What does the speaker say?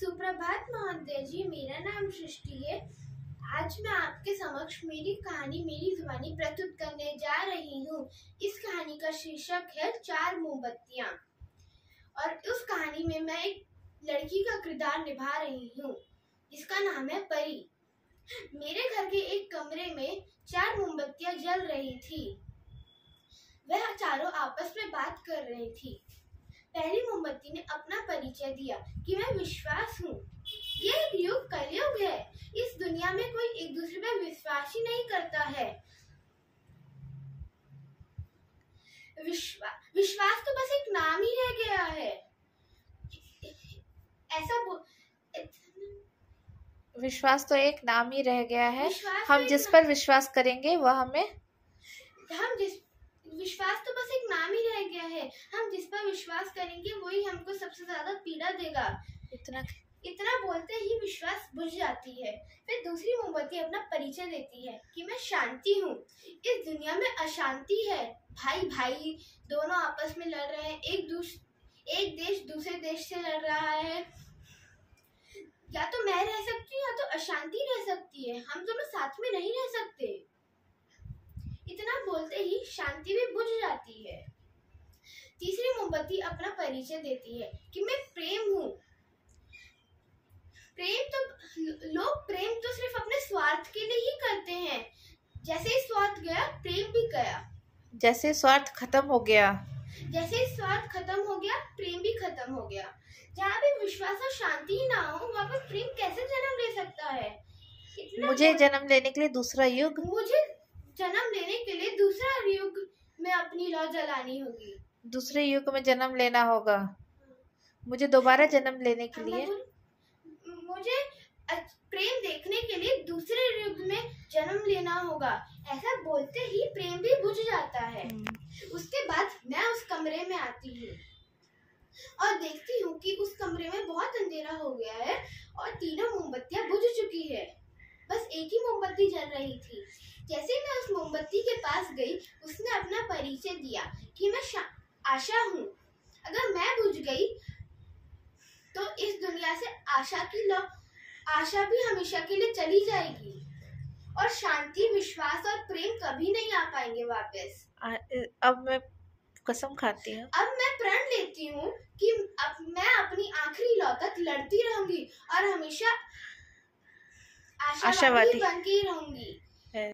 सुप्रभात महोदय जी, मेरा नाम सृष्टि है। आज मैं आपके समक्ष मेरी कहानी, मेरी जुबानी प्रस्तुत करने जा रही हूँ। इस कहानी का शीर्षक है चार मोमबत्तियाँ। और उस कहानी में मैं एक लड़की का किरदार निभा रही हूँ। जिसका नाम है परी। मेरे घर के एक कमरे में चार मोमबत्तियाँ जल रही थी। वह चारों आपस में बात कर रही थी। पहली मोमबत्ती ने अपना परिचय दिया कि मैं विश्वास हूँ। ये युग कलयुग है। इस दुनिया में कोई एक दूसरे पर विश्वास ही नहीं करता है। विश्वास विश्वास तो बस एक नाम ही रह गया है। ऐसा विश्वास तो एक नाम ही रह गया है। हम तो जिस पर विश्वास करेंगे वह हमें हम जिस विश्वास तो बस एक गया है। हम जिस पर विश्वास करेंगे वही हमको सबसे ज़्यादा पीड़ा देगा। इतना इतना बोलते ही विश्वास बुझ जाती है। फिर दूसरी मोमबत्ती अपना परिचय देती है कि मैं शांति हूँ। इस दुनिया में अशांति है। भाई भाई दोनों आपस में लड़ रहे हैं। एक दूस एक देश दूसरे देश से लड़ रहा है। या तो मैं रह सकती हूँ या तो अशांति रह सकती है। हम दोनों साथ में नहीं रह सकते। इतना बोलते ही शांति भी बुझ जाती है। मोमबत्ती अपना परिचय देती है कि मैं प्रेम हूँ। प्रेम तो लोग प्रेम तो सिर्फ़ अपने स्वार्थ के लिए ही करते हैं। जैसे ही स्वार्थ गया प्रेम भी गया। जैसे स्वार्थ खत्म हो गया। जैसे ही स्वार्थ खत्म हो गया प्रेम भी खत्म हो गया। जहाँ भी विश्वास और शांति ही ना हो वहाँ पर प्रेम कैसे जन्म ले सकता है? मुझे जन्म लेने के लिए दूसरा युग। मुझे जन्म लेने के लिए दूसरा युग। में अपनी लौ जलानी होगी। दूसरे युग में जन्म लेना होगा। मुझे दोबारा जन्म लेने के लिए। मुझे प्रेम देखने के लिए दूसरे युग में जन्म लेना होगा। ऐसा बोलते ही प्रेम भी बुझ जाता है। हम्म। उसके बाद मैं उस कमरे में आती हूँ। और देखती हूँ कि उस कमरे में बहुत अंधेरा हो गया है और तीनों मोमबत्तियाँ बुझ चुकी है। बस एक ही मोमबत्ती जल रही थी। जैसे मैं उस मोमबत्ती के पास गई उसने अपना परिचय दिया कि मैं आशा हूँ। अगर मैं बुझ गई तो इस दुनिया से आशा की लो आशा भी हमेशा के लिए चली जाएगी। और शांति विश्वास और प्रेम कभी नहीं आ पाएँगे वापस। अब मैं कसम खाती हूँ। अब मैं प्रण लेती हूँ कि अब मैं अपनी आखिरी लौ तक लड़ती रहूँगी और हमेशा आशावादी बन के रहूँगी।